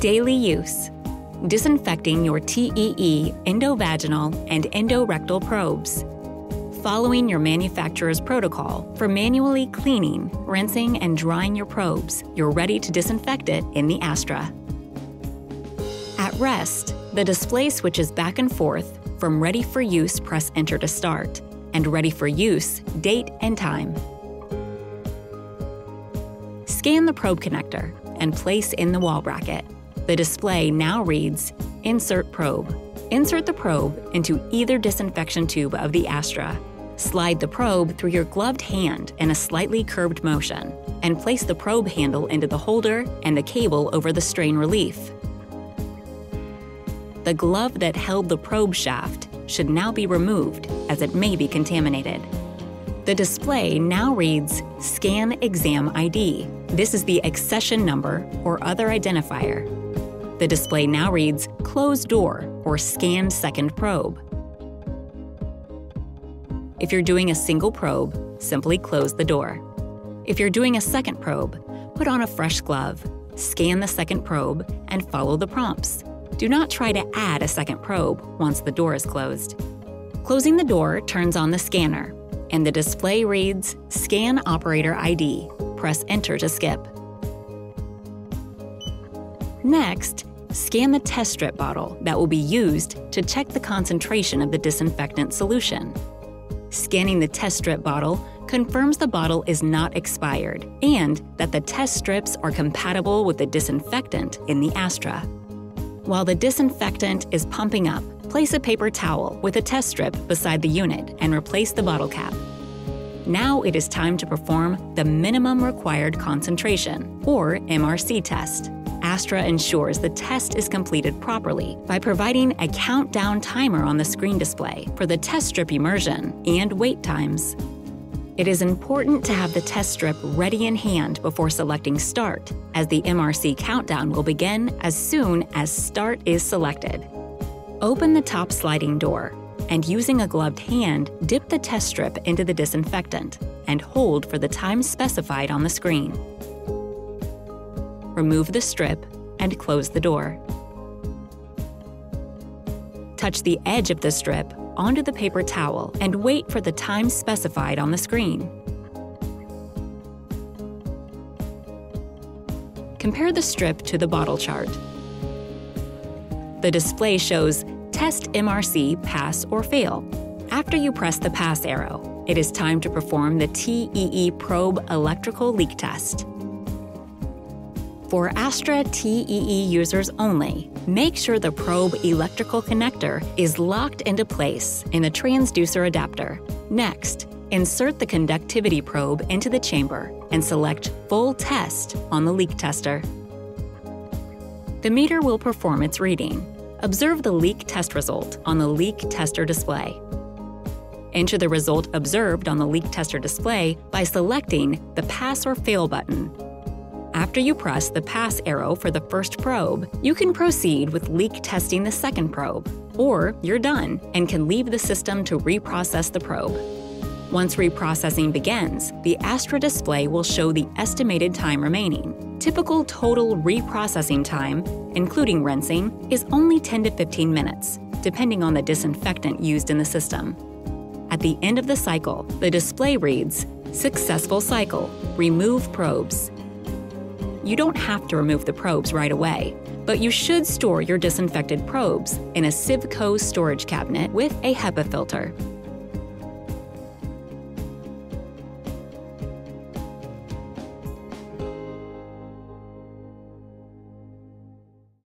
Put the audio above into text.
Daily use disinfecting your TEE endovaginal and endorectal probes. Following your manufacturer's protocol for manually cleaning, rinsing, and drying your probes, you're ready to disinfect it in the Astra. At rest, the display switches back and forth from ready for use, press enter to start, and ready for use, date and time. Scan the probe connector and place in the wall bracket. The display now reads Insert probe. Insert the probe into either disinfection tube of the Astra. Slide the probe through your gloved hand in a slightly curved motion, and place the probe handle into the holder and the cable over the strain relief. The glove that held the probe shaft should now be removed as it may be contaminated. The display now reads Scan Exam ID. This is the accession number or other identifier the display now reads Closed Door or Scanned Second Probe. If you're doing a single probe, simply close the door. If you're doing a second probe, put on a fresh glove, scan the second probe, and follow the prompts. Do not try to add a second probe once the door is closed. Closing the door turns on the scanner, and the display reads Scan Operator ID. Press Enter to skip. Next, scan the test strip bottle that will be used to check the concentration of the disinfectant solution. Scanning the test strip bottle confirms the bottle is not expired and that the test strips are compatible with the disinfectant in the Astra. While the disinfectant is pumping up, place a paper towel with a test strip beside the unit and replace the bottle cap. Now it is time to perform the minimum required concentration, or MRC test. Astra ensures the test is completed properly by providing a countdown timer on the screen display for the test strip immersion and wait times. It is important to have the test strip ready in hand before selecting Start, as the MRC countdown will begin as soon as Start is selected. Open the top sliding door, and using a gloved hand, dip the test strip into the disinfectant and hold for the time specified on the screen remove the strip, and close the door. Touch the edge of the strip onto the paper towel and wait for the time specified on the screen. Compare the strip to the bottle chart. The display shows Test MRC Pass or Fail. After you press the pass arrow, it is time to perform the TEE probe electrical leak test. For Astra TEE users only, make sure the probe electrical connector is locked into place in the transducer adapter. Next, insert the conductivity probe into the chamber and select Full Test on the leak tester. The meter will perform its reading. Observe the leak test result on the leak tester display. Enter the result observed on the leak tester display by selecting the Pass or Fail button after you press the pass arrow for the first probe, you can proceed with leak testing the second probe, or you're done and can leave the system to reprocess the probe. Once reprocessing begins, the Astra display will show the estimated time remaining. Typical total reprocessing time, including rinsing, is only 10 to 15 minutes, depending on the disinfectant used in the system. At the end of the cycle, the display reads Successful cycle, remove probes, you don't have to remove the probes right away, but you should store your disinfected probes in a CIVCO storage cabinet with a HEPA filter.